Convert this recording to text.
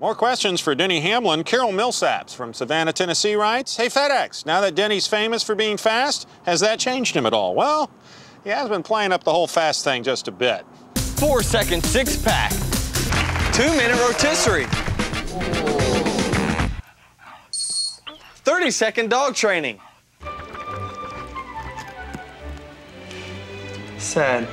More questions for Denny Hamlin. Carol Millsaps from Savannah, Tennessee writes, Hey FedEx, now that Denny's famous for being fast, has that changed him at all? Well, he has been playing up the whole fast thing just a bit. Four second six pack. Two minute rotisserie. 30 second dog training. Sad.